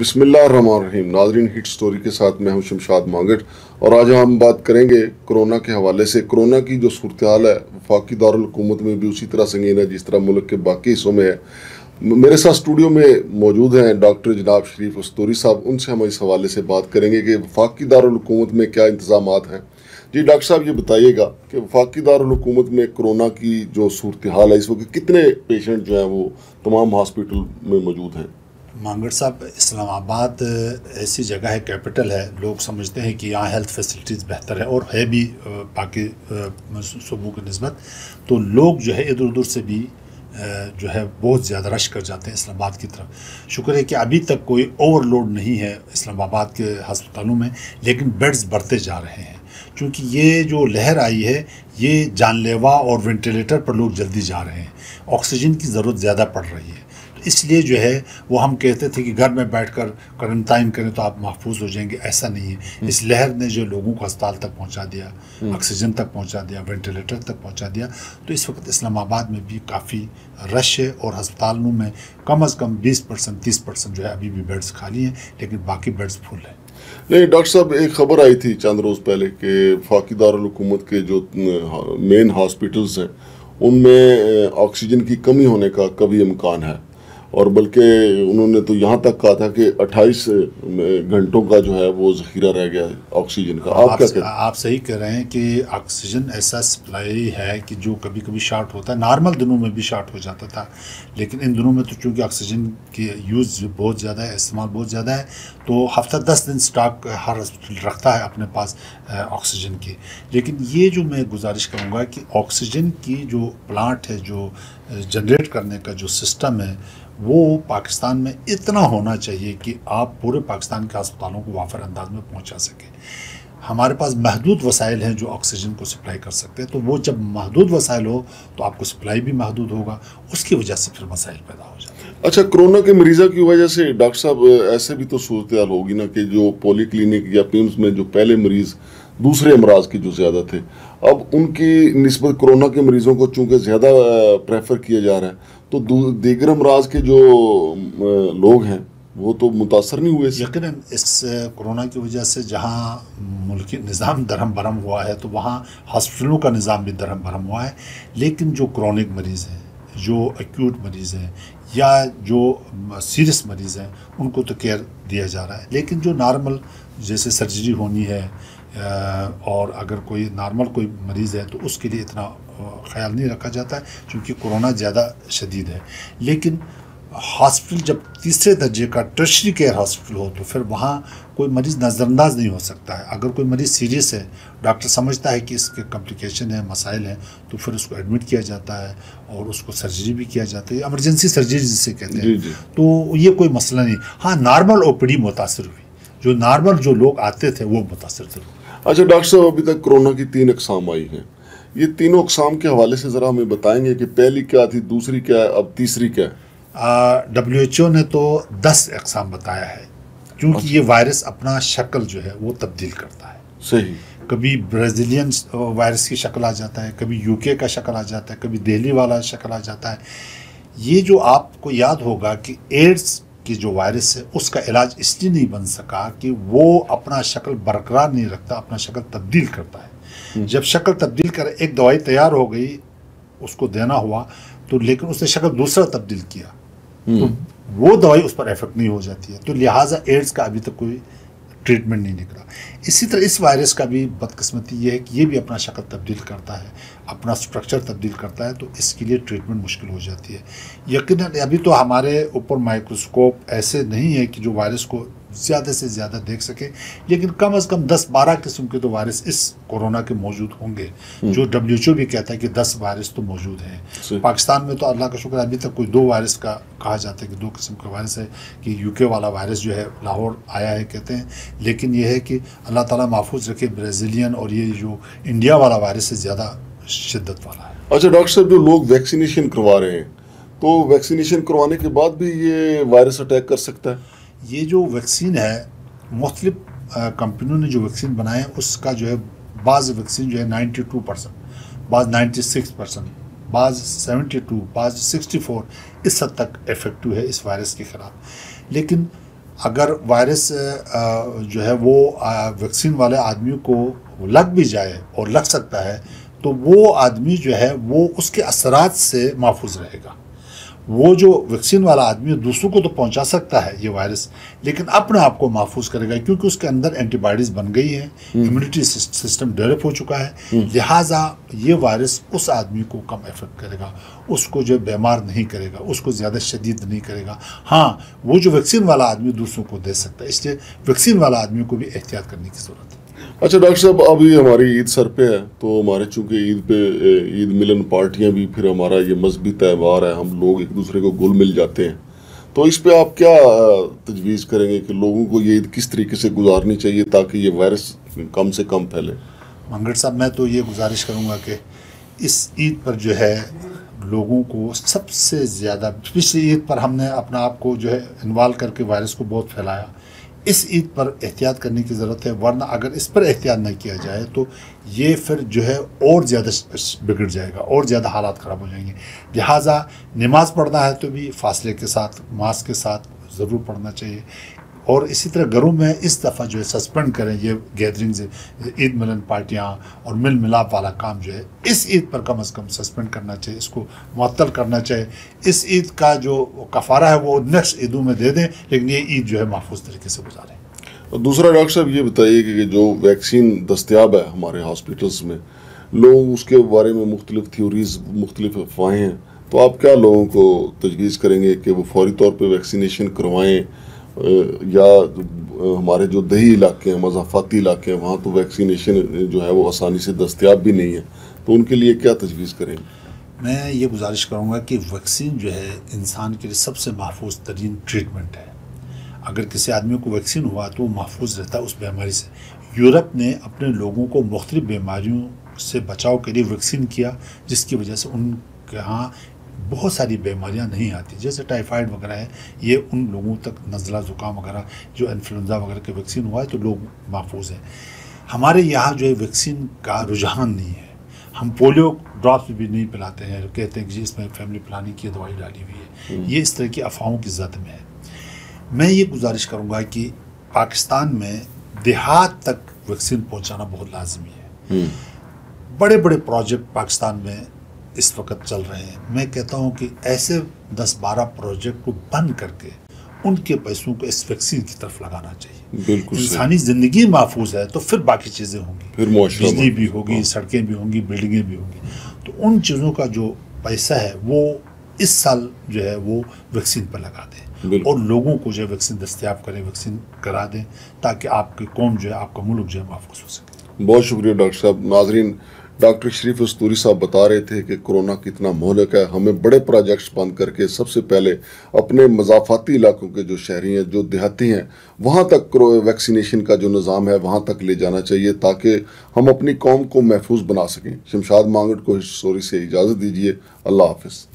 بسم اللہ الرحمن الرحیم۔ ناظرین، ہٹ سٹوری کے ساتھ میں ہوں شمشاد مانگٹ۔ اور آج ہم بات کریں گے کرونا کے حوالے سے۔ کرونا کی جو صورتحال ہے، وفاقی دارالحکومت میں بھی اسی طرح سنگین ہے جس طرح ملک کے باقی حصوں میں ہے۔ میرے ساتھ اسٹوڈیو میں موجود ہیں ڈاکٹر جناب شریف استوری صاحب۔ ان سے ہم اس حوالے سے بات کریں گے کہ وفاقی دارالحکومت میں کیا انتظامات ہیں۔ جی ڈاکٹر صاحب، یہ بتائیے گا کہ وفاقی دارالحکومت میں کرونا کی جو صورتحال ہے، اس وقت کتنے پیشنٹ جو ہیں وہ تمام ہاسپٹل میں موجود ہیں؟ مانگڑ صاحب، اسلام آباد ایسی جگہ ہے کیپٹل ہے، لوگ سمجھتے ہیں کہ یہاں ہیلتھ فیسلٹیز بہتر ہے اور ہے بھی باقی صوبوں کی نسبت۔ تو لوگ جو ہے ادھر ادھر سے بھی جو ہے بہت زیادہ رش کر جاتے ہیں اسلام آباد کی طرف۔ شکر ہے کہ ابھی تک کوئی اوور لوڈ نہیں ہے اسلام آباد کے ہسپتالوں میں، لیکن بیڈز بڑھتے جا رہے ہیں۔ چونکہ یہ جو لہر آئی ہے، یہ جان لیوا اور وینٹیلیٹر پر لوگ جلدی جا رہے ہیں۔ آکسیجن کی ضرورت زیادہ پڑ رہی ہے۔ اس لیے جو ہے وہ ہم کہتے تھے کہ گھر میں بیٹھ کر کرنٹائن کریں تو آپ محفوظ ہو جائیں گے ایسا نہیں ہے۔ اس لہر نے جو لوگوں کو اسپتال تک پہنچا دیا آکسیجن تک پہنچا دیا وینٹیلیٹر تک پہنچا دیا تو اس وقت اسلام آباد میں بھی کافی رش ہے اور ہسپتالوں میں کم از کم بیس پرسنٹ تیس پرسنٹ جو ہے ابھی بھی بیڈس خالی ہیں لیکن باقی بیڈس فل ہیں۔ نہیں ڈاکٹر صاحب ایک خبر آئی تھی چند روز پہلے کہ فاقی دارالحکومت کے جو مین ہاسپٹلز ہیں ان میں آکسیجن کی کمی ہونے کا کبھی امکان ہے۔ اور بلکہ انہوں نے تو یہاں تک کہا تھا کہ اٹھائیس گھنٹوں کا جو ہے وہ ذخیرہ رہ گیا آکسیجن کا۔ آپ کیا کہتے ہیں؟ آپ صحیح کہہ رہے ہیں کہ آکسیجن ایسا سپلائی ہے کہ جو کبھی کبھی شارٹ ہوتا ہے۔ نارمل دنوں میں بھی شارٹ ہو جاتا تھا لیکن ان دنوں میں تو چونکہ آکسیجن کی یوز بہت زیادہ ہے استعمال بہت زیادہ ہے تو ہفتہ دس دن سٹاک ہر ہاسپٹل رکھتا ہے اپنے پاس آکسیجن کی لیکن یہ جو میں گزارش کروں گا کہ آکسیجن کی جو پلانٹ ہے جو جنریٹ کرنے کا جو سسٹم ہے وہ پاکستان میں اتنا ہونا چاہیے کہ آپ پورے پاکستان کے ہسپتالوں کو وافر انداز میں پہنچا سکیں۔ ہمارے پاس محدود وسائل ہیں جو آکسیجن کو سپلائی کر سکتے ہیں، تو وہ جب محدود وسائل ہو تو آپ کو سپلائی بھی محدود ہوگا۔ اس کی وجہ سے پھر مسائل پیدا ہو جاتے ہیں۔ اچھا کرونا کے مریضہ کی وجہ سے ڈاکٹر صاحب ایسے بھی تو صورتحال ہوگی نا کہ جو پولی کلینک یا پیمز میں جو پہلے مریض دوسرے امراض کی جو زیادہ تھے۔ اب ان کی نسبت کرونا کے مریضوں کو چونکہ زیادہ پریفر کیا جا رہا ہے، تو دیگر امراض کے جو لوگ ہیں، وہ تو متاثر نہیں ہوئے۔ یقیناً اس کرونا کی وجہ سے جہاں ملکی نظام درہم برہم ہوا ہے، تو وہاں ہاسپٹلوں کا نظام بھی درہم برہم ہوا ہے۔ لیکن جو کرونک مریض ہیں، جو ایکیوٹ مریض ہیں، یا جو سیریس مریض ہیں، ان کو تو کیئر دیا جا رہا ہے۔ لیکن جو نارمل جیسے سرجری ہونی ہے اور اگر کوئی نارمل کوئی مریض ہے تو اس کے لیے اتنا خیال نہیں رکھا جاتا ہے چونکہ کرونا زیادہ شدید ہے۔ لیکن ہاسپٹل جب تیسرے درجے کا ٹرشری کیئر ہاسپٹل ہو تو پھر وہاں کوئی مریض نظر انداز نہیں ہو سکتا ہے۔ اگر کوئی مریض سیریس ہے ڈاکٹر سمجھتا ہے کہ اس کے کمپلیکیشن ہیں مسائل ہیں تو پھر اس کو ایڈمٹ کیا جاتا ہے اور اس کو سرجری بھی کیا جاتا ہے۔ ایمرجنسی سرجری جسے کہتے ہیں۔ جی جی۔ تو یہ کوئی مسئلہ نہیں۔ ہاں نارمل او پی ڈی متاثر ہوئی۔ جو نارمل جو لوگ آتے تھے وہ متاثر تھے۔ اچھا ڈاکٹر صاحب ابھی تک کرونا کی تین اقسام آئی ہیں۔ یہ تینوں اقسام کے حوالے سے ذرا ہمیں بتائیں گے کہ پہلی کیا تھی دوسری کیا ہے اب تیسری کیا ہے؟ ڈبلیو ایچ او نے تو دس اقسام بتایا ہے۔ کیونکہ اچھا۔ یہ وائرس اپنا شکل جو ہے وہ تبدیل کرتا ہے۔ صحیح۔ کبھی برازیلین وائرس کی شکل آ جاتا ہے کبھی یو کے کا شکل آ جاتا ہے کبھی دہلی والا شکل آ جاتا ہے۔ یہ جو آپ کو یاد ہوگا کہ ایڈس کی جو وائرس ہے اس کا علاج اس لیے نہیں بن سکا کہ وہ اپنا شکل برقرار نہیں رکھتا اپنا شکل تبدیل کرتا ہے۔ جب شکل تبدیل کر ایک دوائی تیار ہو گئی اس کو دینا ہوا تو لیکن اس نے شکل دوسرا تبدیل کیا۔ تو وہ دوائی اس پر ایفیکٹ نہیں ہو جاتی ہے۔ تو لہٰذا ایڈس کا ابھی تک کوئی ٹریٹمنٹ نہیں نکلا۔ اسی طرح اس وائرس کا بھی بدقسمتی یہ ہے کہ یہ بھی اپنا شکل تبدیل کرتا ہے، اپنا اسٹرکچر تبدیل کرتا ہے تو اس کے لیے ٹریٹمنٹ مشکل ہو جاتی ہے۔ یقیناً ابھی تو ہمارے اوپر مائکروسکوپ ایسے نہیں ہے کہ جو وائرس کو زیادہ سے زیادہ دیکھ سکے۔ لیکن کم از کم دس بارہ قسم کے تو وائرس اس کورونا کے موجود ہوں گے۔ جو ڈبلیو ایچ او بھی کہتا ہے کہ دس وائرس تو موجود ہیں۔ پاکستان میں تو اللہ کا شکر ابھی تک کوئی دو وائرس کا کہا جاتا ہے کہ دو قسم کا وائرس ہے کہ یو کے والا وائرس جو ہے لاہور آیا ہے کہتے ہیں۔ لیکن یہ ہے کہ اللہ تعالیٰ محفوظ رکھے برازیلین اور یہ جو انڈیا والا وائرس ہے زیادہ شدت والا ہے۔ اچھا ڈاکٹر صاحب جو لوگ ویکسینیشن کروا رہے ہیں تو ویکسینیشن کروانے کے بعد بھی یہ وائرس اٹیک کر سکتا ہے؟ یہ جو ویکسین ہے، مختلف کمپنیوں نے جو ویکسین بنائے اس کا جو ہے، بعض ویکسین جو ہے، نائنٹی ٹو پرسنٹ، بعض نائنٹی سکس پرسنٹ، بعض سیونٹی ٹو، بعض سکسٹی فور، اس حد تک افیکٹو ہے اس وائرس کے خلاف۔ لیکن اگر وائرس جو ہے، وہ ویکسین والے آدمی کو لگ بھی جائے اور لگ سکتا ہے، تو وہ آدمی جو ہے، وہ اس کے اثرات سے محفوظ رہے گا۔ وہ جو ویکسین والا آدمی دوسروں کو تو پہنچا سکتا ہے یہ وائرس لیکن اپنے آپ کو محفوظ کرے گا کیونکہ اس کے اندر اینٹی بائیڈیز بن گئی ہیں امیونٹی سسٹم ڈیولپ ہو چکا ہے۔ لہٰذا یہ وائرس اس آدمی کو کم افیکٹ کرے گا اس کو جو بیمار نہیں کرے گا اس کو زیادہ شدید نہیں کرے گا۔ ہاں وہ جو ویکسین والا آدمی دوسروں کو دے سکتا ہے اس لیے ویکسین والا آدمی کو بھی احتیاط کرنے کی ضرورت ہے۔ اچھا ڈاکٹر صاحب ابھی ہماری عید سر پہ ہے، تو ہمارے چونکہ عید پہ عید ملن پارٹیاں بھی، پھر ہمارا یہ مذہبی تہوار ہے، ہم لوگ ایک دوسرے کو گل مل جاتے ہیں۔ تو اس پہ آپ کیا تجویز کریں گے کہ لوگوں کو یہ عید کس طریقے سے گزارنی چاہیے تاکہ یہ وائرس کم سے کم پھیلے؟ منگڑ صاحب، میں تو یہ گزارش کروں گا کہ اس عید پر جو ہے، لوگوں کو سب سے زیادہ، پچھلی عید پر ہم نے اپنا آپ کو جو ہے انوالو کر کے وائرس کو بہت پھیلایا۔ اس عید پر احتیاط کرنے کی ضرورت ہے، ورنہ اگر اس پر احتیاط نہ کیا جائے تو یہ پھر جو ہے اور زیادہ بگڑ جائے گا، اور زیادہ حالات خراب ہو جائیں گے۔ لہٰذا نماز پڑھنا ہے تو بھی فاصلے کے ساتھ ماسک کے ساتھ ضرور پڑھنا چاہیے۔ اور اسی طرح گھروں میں اس دفعہ جو ہے سسپینڈ کریں یہ گیدرنگز، عید ملن پارٹیاں اور مل ملاپ والا کام جو ہے اس عید پر کم از کم سسپینڈ کرنا چاہیے، اس کو معطل کرنا چاہیے۔ اس عید کا جو کفارہ ہے وہ نیکسٹ عیدوں میں دے دیں، لیکن یہ عید جو ہے محفوظ طریقے سے گزاریں۔ دوسرا ڈاکٹر صاحب یہ بتائیے کہ جو ویکسین دستیاب ہے ہمارے ہاسپٹلس میں لوگ اس کے بارے میں مختلف تھیوریز مختلف افواہیں ہیں، تو آپ کیا لوگوں کو تجویز کریں گے کہ وہ فوری طور پہ ویکسینیشن کروائیں؟ یا ہمارے جو دیہی علاقے ہیں، مضافاتی علاقے ہیں، وہاں تو ویکسینیشن جو ہے وہ آسانی سے دستیاب بھی نہیں ہے۔ تو ان کے لیے کیا تجویز کریں؟ میں یہ گزارش کروں گا کہ ویکسین جو ہے انسان کے لیے سب سے محفوظ ترین ٹریٹمنٹ ہے۔ اگر کسی آدمی کو ویکسین ہوا تو وہ محفوظ رہتا ہے اس بیماری سے۔ یورپ نے اپنے لوگوں کو مختلف بیماریوں سے بچاؤ کے لیے ویکسین کیا، جس کی وجہ سے ان کے ہاں بہت ساری بیماریاں نہیں آتی۔ جیسے ٹائیفائڈ وغیرہ ہے یہ ان لوگوں تک نزلہ زکام وغیرہ جو انفلوئنزا وغیرہ کے ویکسین ہوا ہے تو لوگ محفوظ ہیں۔ ہمارے یہاں جو ہے ویکسین کا رجحان نہیں ہے۔ ہم پولیو ڈراپس بھی نہیں پلاتے ہیں۔ کہتے ہیں کہ جی اس میں فیملی پلاننگ کی دوائی ڈالی ہوئی ہے۔ یہ اس طرح کی افواہوں کی زد میں ہے۔ میں یہ گزارش کروں گا کہ پاکستان میں دیہات تک ویکسین پہنچانا بہت لازمی ہے۔ بڑے بڑے پروجیکٹ پاکستان میں اس وقت چل رہے ہیں۔ میں کہتا ہوں کہ ایسے دس بارہ پروجیکٹ کو بند کر کے ان کے پیسوں کو اس ویکسین کی طرف لگانا چاہیے۔ بالکل انسانی زندگی محفوظ ہے تو پھر باقی چیزیں ہوں گی۔ پھر بجلی بھی ہوگی ہاں۔ سڑکیں بھی ہوں گی بلڈنگیں بھی ہوں گی۔ تو ان چیزوں کا جو پیسہ ہے وہ اس سال جو ہے وہ ویکسین پر لگا دیں۔ اور لوگوں کو جو ہے ویکسین دستیاب کریں ویکسین کرا دیں تاکہ آپ کی قوم جو ہے آپ کا ملک جو ہے محفوظ ہو سکے۔ بہت شکریہ ڈاکٹر صاحب۔ ناظرین ڈاکٹر شریف استوری صاحب بتا رہے تھے کہ کرونا کتنا مہلک ہے۔ ہمیں بڑے پروجیکٹس بند کر کے سب سے پہلے اپنے مضافاتی علاقوں کے جو شہری ہیں، جو دیہاتی ہیں، وہاں تک ویکسینیشن کا جو نظام ہے، وہاں تک لے جانا چاہیے تاکہ ہم اپنی قوم کو محفوظ بنا سکیں۔ شمشاد مانگٹ کو اس سوری سے اجازت دیجیے اللہ حافظ۔